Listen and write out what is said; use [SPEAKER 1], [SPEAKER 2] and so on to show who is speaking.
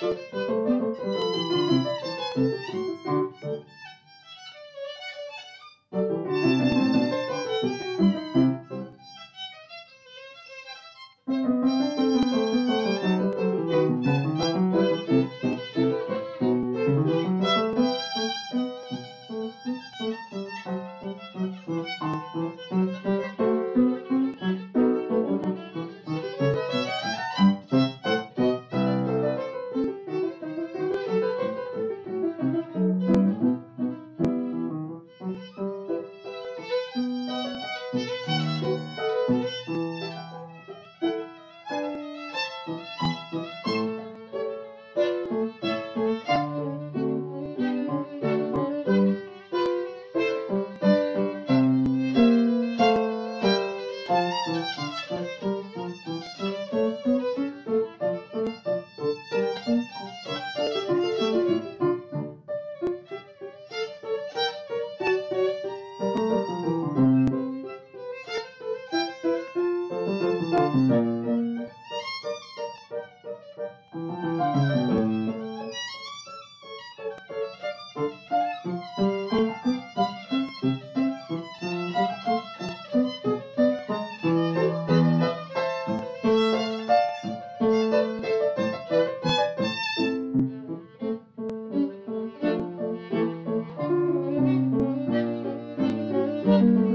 [SPEAKER 1] Música thank you